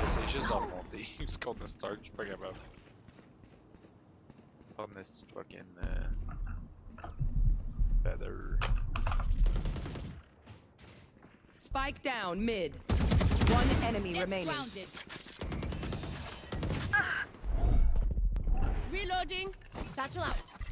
J'essaie juste de remonter parce qu'on a start, je suis pas capable. On mais c'est fucking. Uh... Feather. Spike down mid. One enemy Death remaining. grounded. Reloading. Satchel out.